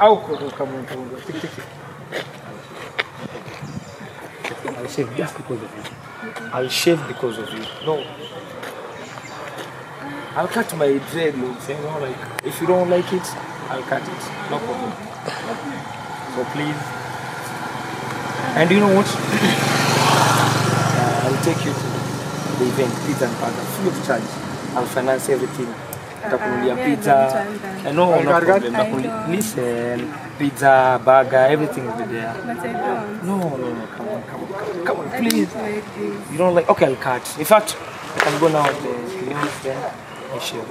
Au kuruka tik. I'll shave just because of you. I'll shave because of you. No. I'll cut my dreadlocks, you know, like if you don't like it, I'll cut it. No problem. So please. And you know what? uh, I'll take you to the event, pizza and burger, free of charge. I'll finance everything. Nitakunulia pizza. I know, no problem. Listen, pizza, burger, everything will be there. But I don't. No, no, no, come on, come on, come on, come on, please. like this. You don't like? Okay, I'll cut. In fact, I can go now at the clinic then. I share.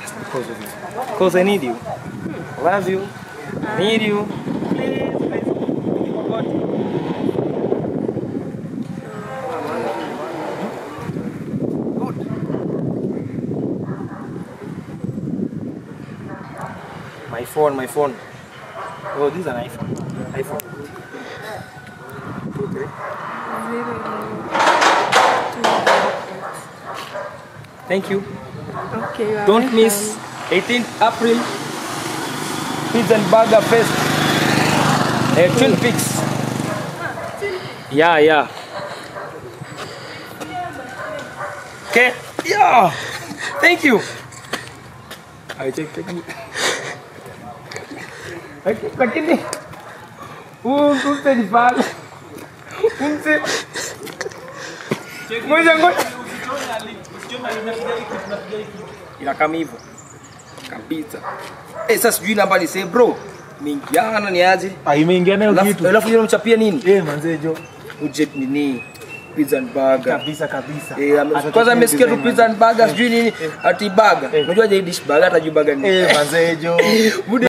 Just because of you. Because I need you. I love you. I need you. Please, please. My phone, my phone. Oh, this is an iPhone. iPhone. Two, three. Thank you. Okay, you Don't welcome. miss 18th April Pizza and Burger Fest. Uh, Twin Peaks. Yeah, yeah. Okay. Yeah. Thank you. I take take lakini huu mse ni pale. Mse. Ngoja ila kama hivyo kabisa. Eh, sasa sijui namba ni say bro. Mingiana ni aje? Ah, imeingia nayo kitu. alafu yule mchapia nini? Eh, manzejo. uje nini? Pizza and burger. Kabisa kabisa. Eh, kwanza nimesikia tu pizza and burger sijui nini ati burger. Eh. Unajua je dish burger hata juu burger ni. Eh, manzejo.